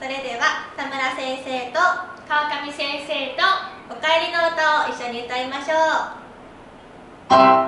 それでは田村先生と川上先生とおかえりの歌を一緒に歌いましょう。